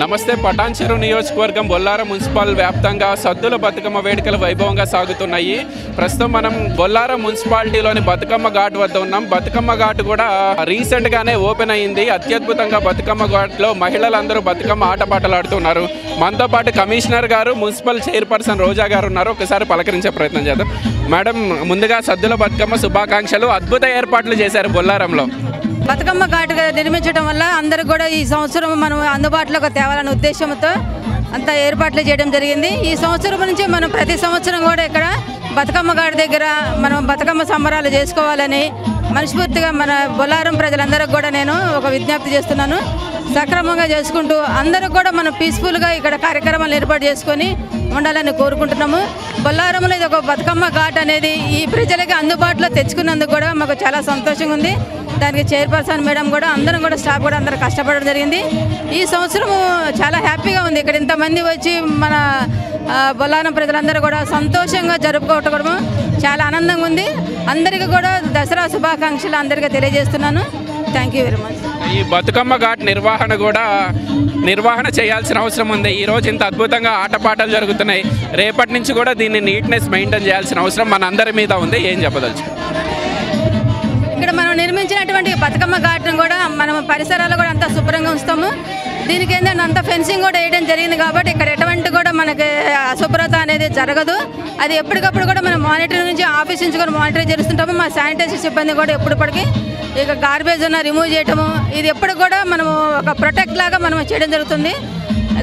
నమస్తే పటాన్చెరు నియోజకవర్గం బొల్లారం మున్సిపల్ వ్యాప్తంగా సద్దుల బతుకమ్మ వేడుకలు వైభవంగా సాగుతున్నాయి. ప్రస్తుతం మనం బొల్లారం మున్సిపాలిటీలోని బతుకమ్మ ఘాట్ వద్ద ఉన్నాం. బతుకమ్మ ఘాట్ కూడా రీసెంట్గానే ఓపెన్ అయింది. అత్యద్భుతంగా బతుకమ్మ ఘాట్లో మహిళలందరూ బతుకమ్మ ఆటపాటలు ఆడుతున్నారు మనతో పాటు కమిషనర్ గారు మున్సిపల్ చైర్పర్సన్ రోజా గారు ఉన్నారు. ఒకసారి పలకరించే ప్రయత్నం చేద్దాం. మేడం ముందుగా సద్దుల బతుకమ్మ శుభాకాంక్షలు. అద్భుత ఏర్పాట్లు చేశారు బొల్లారంలో. బతుకమ్మ ఘాట్ నిర్మించడం వల్ల అందరికి కూడా ఈ సంవత్సరం మనం అందుబాటులోకి తేవాలనే ఉద్దేశంతో అంతా ఏర్పాట్లు చేయడం జరిగింది. ఈ సంవత్సరం నుంచి మనం ప్రతి సంవత్సరం కూడా ఇక్కడ బతుకమ్మ ఘాట్ దగ్గర మనం బతుకమ్మ సంబరాలు చేసుకోవాలని మనస్ఫూర్తిగా మన బొల్లారం ప్రజలందరికీ కూడా నేను ఒక విజ్ఞప్తి చేస్తున్నాను. సక్రమంగా చేసుకుంటూ అందరూ కూడా మనం పీస్ఫుల్గా ఇక్కడ కార్యక్రమాలు ఏర్పాటు చేసుకొని ఉండాలని కోరుకుంటున్నాము. బొల్లారంలో ఇది ఒక బతుకమ్మ ఘాట్ అనేది ఈ ప్రజలకి అందుబాటులో తెచ్చుకున్నందుకు కూడా మాకు చాలా సంతోషంగా ఉంది. దానికి చైర్పర్సన్ మేడం కూడా అందరం కూడా స్టాఫ్ కూడా అందరూ కష్టపడడం జరిగింది. ఈ సంవత్సరం చాలా హ్యాపీగా ఉంది. ఇక్కడ ఇంతమంది వచ్చి మన బొల్లారం ప్రజలందరూ కూడా సంతోషంగా జరుపుకోవటం చాలా ఆనందంగా ఉంది. అందరికీ కూడా దసరా శుభాకాంక్షలు అందరికీ తెలియజేస్తున్నాను. థ్యాంక్ యూ వెరీ మచ్ ఈ బతుకమ్మ ఘాట్ నిర్వహణ కూడా నిర్వహణ చేయాల్సిన అవసరం ఉంది. ఈ రోజు ఇంత అద్భుతంగా ఆటపాటలు జరుగుతున్నాయి. రేపటి నుంచి కూడా దీన్ని నీట్నెస్ మెయింటైన్ చేయాల్సిన అవసరం మన అందరి మీద ఉంది. ఏం చెప్పదలుచు ఇక్కడ మనం నిర్మించినటువంటి బతుకమ్మ ఘాట్ను కూడా మనం పరిసరాలు కూడా అంతా శుభ్రంగా ఉంచుతాము. దీనికి ఏంటంటే అంత ఫెన్సింగ్ కూడా వేయడం జరిగింది కాబట్టి ఇక్కడ ఎటువంటి కూడా మనకి అశుభ్రత అనేది జరగదు. అది ఎప్పటికప్పుడు కూడా మనం మానిటర్ నుంచి ఆఫీస్ నుంచి కూడా మానిటర్ చేస్తుంటాము. మా శానిటైజర్ సిబ్బంది కూడా ఎప్పటిప్పటికి ఇక గార్బేజ్ ఉన్న రిమూవ్ చేయటము ఇది ఎప్పుడు కూడా మనము ఒక ప్రొటెక్ట్ లాగా మనం చేయడం జరుగుతుంది.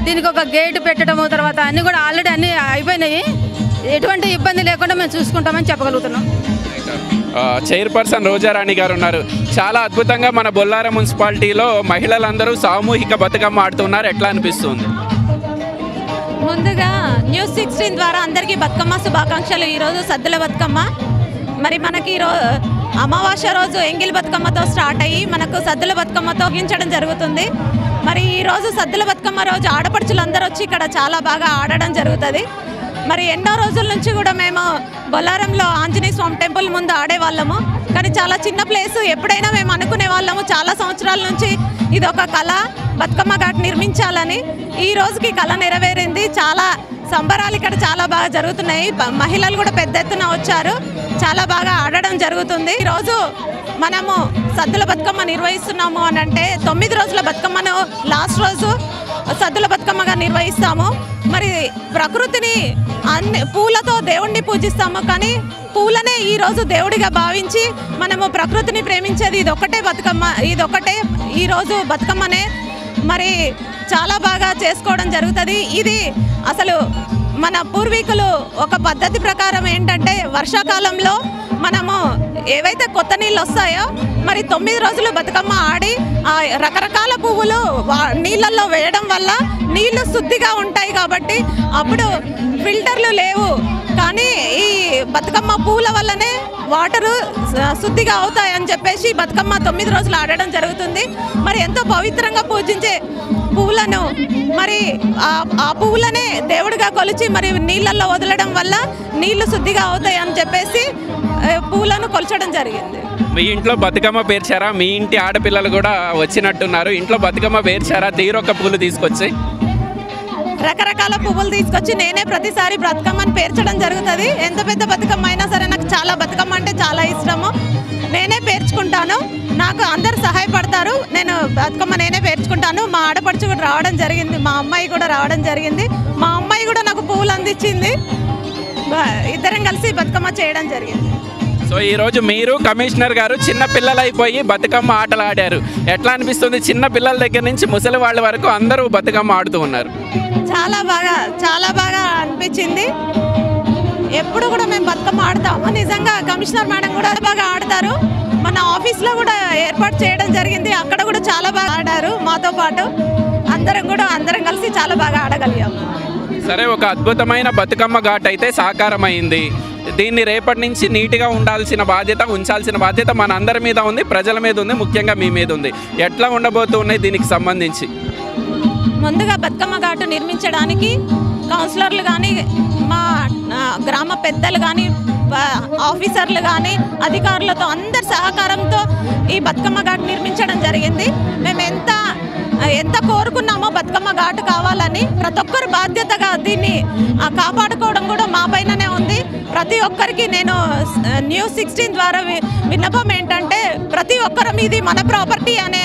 దీనికి ఒక గేట్ పెట్టడము తర్వాత అన్నీ కూడా ఆల్రెడీ అన్నీ అయిపోయినాయి. ఎటువంటి ఇబ్బంది లేకుండా మేము చూసుకుంటామని చెప్పగలుగుతున్నాం. చైర్పర్సన్ రోజారాణి గారు ఉన్నారు. చాలా అద్భుతంగా మన బొల్లారం మున్సిపాలిటీలో మహిళలందరూ సామూహిక బతుకమ్మ ఆడుతున్నారు. ఎట్లా అనిపిస్తుంది? ముందుగా న్యూస్ సిక్స్టీన్ ద్వారా అందరికీ బతుకమ్మ శుభాకాంక్షలు. ఈరోజు సద్దుల బతుకమ్మ. మరి మనకి ఈరోజు అమావాస్య రోజు ఎంగిల్ బతుకమ్మతో స్టార్ట్ అయ్యి మనకు సద్దుల బతుకమ్మతో ముగించడం జరుగుతుంది. మరి ఈరోజు సద్దుల బతుకమ్మ రోజు ఆడపడుచులందరూ వచ్చి ఇక్కడ చాలా బాగా ఆడడం జరుగుతుంది. మరి ఎన్నో రోజుల నుంచి కూడా మేము బొల్లారంలో ఆంజనేయ స్వామి టెంపుల్ ముందు ఆడేవాళ్ళము. కానీ చాలా చిన్న ప్లేస్ ఎప్పుడైనా మేము అనుకునే వాళ్ళము చాలా సంవత్సరాల నుంచి ఇది ఒక కళ. బతుకమ్మ ఘాట్ నిర్మించాలని ఈ రోజుకి కళ నెరవేరింది. చాలా సంబరాలు ఇక్కడ చాలా బాగా జరుగుతున్నాయి. మహిళలు కూడా పెద్ద ఎత్తున వచ్చారు. చాలా బాగా ఆడడం జరుగుతుంది. ఈరోజు మనము సద్దుల బతుకమ్మ నిర్వహిస్తున్నాము అని అంటే తొమ్మిది రోజుల బతుకమ్మను లాస్ట్ రోజు సద్దుల బతుకమ్మగా నిర్వహిస్తాము. మరి ప్రకృతిని అన్ని పూలతో దేవుణ్ణి పూజిస్తాము. కానీ పూలనే ఈరోజు దేవుడిగా భావించి మనము ప్రకృతిని ప్రేమించేది ఇది ఒక్కటే బతుకమ్మ ఇది ఒక్కటే బతుకమ్మనే. మరి చాలా బాగా చేసుకోవడం జరుగుతుంది. ఇది అసలు మన పూర్వీకులు ఒక పద్ధతి ప్రకారం ఏంటంటే వర్షాకాలంలో మనము ఏవైతే కొత్త నీళ్ళు వస్తాయో మరి తొమ్మిది రోజులు బతుకమ్మ ఆడి ఆ రకరకాల పువ్వులు వా- నీళ్ళల్లో వేయడం వల్ల నీళ్ళు శుద్ధిగా ఉంటాయి కాబట్టి అప్పుడు ఫిల్టర్లు లేవు. కానీ ఈ బతుకమ్మ పూల వల్లనే వాటరు శుద్ధిగా అవుతాయని చెప్పేసి బతుకమ్మ తొమ్మిది రోజులు ఆడడం జరుగుతుంది. మరి ఎంతో పవిత్రంగా పూజించే పువ్వులను మరి ఆ- పువ్వులనే దేవుడిగా కొలిచి మరి నీళ్ళల్లో వదలడం వల్ల నీళ్ళు శుద్ధిగా అవుతాయి అని చెప్పేసి పువ్వులను కొలచడం జరిగింది. మీ ఇంట్లో బతుకమ్మ పేర్చారా? మీ ఇంటి ఆడపిల్లలు కూడా వచ్చినట్టున్నారు. ఇంట్లో బతుకమ్మ పేర్చారా? తీరొక్క పూలు తీసుకొచ్చి. రకరకాల పువ్వులు తీసుకొచ్చి నేనే ప్రతిసారి బతుకమ్మని పేర్చడం జరుగుతుంది. ఎంత పెద్ద బతుకమ్మ అయినా సరే నాకు చాలా బతుకమ్మ అంటే చాలా ఇష్టము. నేనే పేర్చుకుంటాను. నాకు అందరు సహాయపడతారు. నేను బతుకమ్మ నేనే పేర్చుకుంటాను. మా ఆడపడుచు కూడా రావడం జరిగింది. మా అమ్మాయి కూడా రావడం జరిగింది. మా అమ్మాయి కూడా నాకు పువ్వులు అందించింది. ఇద్దరం కలిసి బతుకమ్మ చేయడం జరిగింది. సో ఈ రోజు మీరు కమిషనర్ గారు చిన్న పిల్లలైపోయి బతుకమ్మ ఆటలు ఆడారు. ఎట్లా అనిపిస్తుంది? చిన్న పిల్లల దగ్గర నుంచి ముసలి వాళ్ళ వరకు అందరూ బతుకమ్మ ఆడుతూ ఉన్నారు. చాలా బాగా చాలా బాగా అనిపించింది. ఎప్పుడు కూడా మేము బతుకమ్మ ఆడతాము నిజంగా కమిషనర్ మేడం కూడా బాగా ఆడతారు. మన ఆఫీస్లో కూడా ఏర్పాటు చేయడం జరిగింది. అక్కడ కూడా చాలా బాగా ఆడారు మాతో పాటు. అందరం కూడా అందరం కలిసి చాలా బాగా ఆడగలిగాము సరే ఒక అద్భుతమైన బతుకమ్మ ఘాట్ అయితే సాకారమైంది. దీన్ని రేపటి నుంచి నీట్గా ఉండాల్సిన బాధ్యత ఉంచాల్సిన బాధ్యత మన అందరి మీద ఉంది ప్రజల మీద ఉంది ముఖ్యంగా మీ మీద ఉంది. ఎట్లా ఉండబోతున్నాయి దీనికి సంబంధించి? ముందుగా బతుకమ్మ ఘాటు నిర్మించడానికి కౌన్సిలర్లు కానీ మా ఆ, గ్రామ పెద్దలు కానీ ఆఫీసర్లు కానీ అధికారులతో అందరి సహకారంతో ఈ బతుకమ్మ ఘాట్ నిర్మించడం జరిగింది. మేము ఎంత ఎంత కోరుకున్నామో బతుకమ్మ ఘాటు కావాలని ప్రతి ఒక్కరు బాధ్యతగా దీన్ని కాపాడుకోవడం కూడా మా పైననే ఉంది. ప్రతి ఒక్కరికి నేను న్యూస్ సిక్స్టీన్ ద్వారా వి- విన్నపం ఏంటంటే ప్రతి ఒక్కరం ఇది మన ప్రాపర్టీ అనే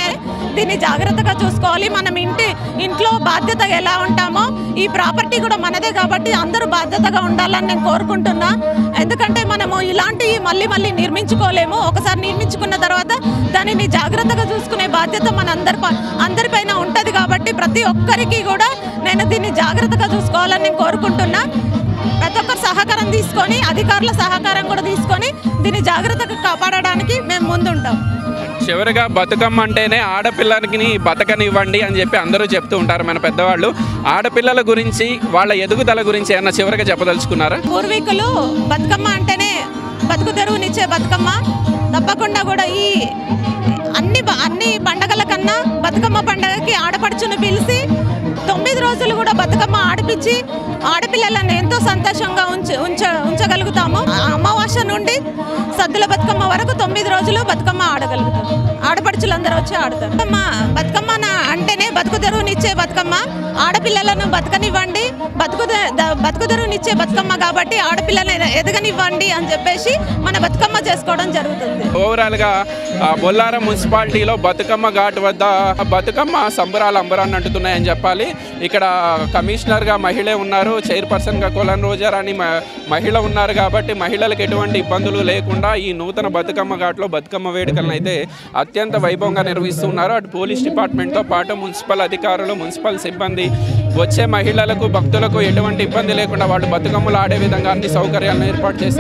దీన్ని జాగ్రత్తగా చూసుకోవాలి. మనం ఇంటి ఇంట్లో బాధ్యత ఎలా ఉంటామో ఈ ప్రాపర్టీ కూడా మనదే కాబట్టి అందరూ బాధ్యతగా ఉండాలని నేను కోరుకుంటున్నా. ఎందుకంటే మనము ఇలాంటివి మళ్ళీ మళ్ళీ నిర్మించుకోలేము. ఒకసారి నిర్మించుకున్న తర్వాత దానిని జాగ్రత్తగా చూసుకునే బాధ్యత మన అందరి ప- అందరిపైన ఉంటుంది కాబట్టి ప్రతి ఒక్కరికి కూడా నేను దీన్ని జాగ్రత్తగా చూసుకోవాలని నేను కోరుకుంటున్నా. ప్రతి ఒక్కరు సహకారం తీసుకొని అధికారుల సహకారం కూడా తీసుకొని దీన్ని జాగ్రత్తగా కాపాడడానికి మేము ముందుంటాం. చివరిగా బతుకమ్మ అంటేనే ఆడపిల్లలకి బతకనివ్వండి అని చెప్పి అందరూ చెప్తూ ఉంటారు మన పెద్దవాళ్ళు. ఆడపిల్లల గురించి వాళ్ళ ఎదుగుదల గురించి ఏమన్నా చివరిగా చెప్పదలుచుకున్నారా? పూర్వీకులు బతుకమ్మ అంటేనే బతుకు తెరువునిచ్చే బతుకమ్మ. తప్పకుండా కూడా ఈ అన్ని అన్ని పండగల కన్నా బతుకమ్మ పండగకి ఆడపడుచును పిలిచి తొమ్మిది రోజులు కూడా బతుకమ్మ ఆడిపించి ఆడపిల్లలను ఎంతో సంతోషంగా ఉంచ ఉంచ ఉంచగలుగుతాము. ఆ అమావాస్య నుండి సద్దుల బతుకమ్మ వరకు తొమ్మిది రోజులు బతుకమ్మ ఆడగలుగుతాం. ఆడపడుచులందరూ వచ్చి ఆడతారు. బతుకమ్మ బతుకుదరువునిచ్చే బతుకమ్మ. ఆడపిల్లలను బతకనివ్వండి. బతుకు బతుకుదరువునిచ్చే బతుకమ్మ కాబట్టి ఆడపిల్లలను ఎదగనివ్వండి అని చెప్పేసి మన బతుకమ్మ చేసుకోవడం జరుగుతుంది. ఓవరాల్గా బొల్లారం మున్సిపాలిటీలో బతుకమ్మ ఘాట్ వద్ద బతుకమ్మ సంబరాలు అంబరాన్ని అంటున్నాయని చెప్పాలి. ఇక్కడ కమిషనర్గా మహిళే ఉన్నారు. చైర్పర్సన్గా కొలన్ రోజర్ అని మహిళ ఉన్నారు కాబట్టి మహిళలకు ఎటువంటి ఇబ్బందులు లేకుండా ఈ నూతన బతుకమ్మ ఘాట్లో బతుకమ్మ వేడుకలను అయితే అత్యంత వైభవంగా నిర్వహిస్తున్నారు. అటు పోలీస్ డిపార్ట్మెంట్తో పాటు మున్సిపల్ అధికారులు మున్సిపల్ సిబ్బంది వచ్చే మహిళలకు భక్తులకు ఎటువంటి ఇబ్బంది లేకుండా వాళ్ళు బతుకమ్మలు ఆడే విధంగా అన్ని సౌకర్యాలను ఏర్పాటు చేశారు.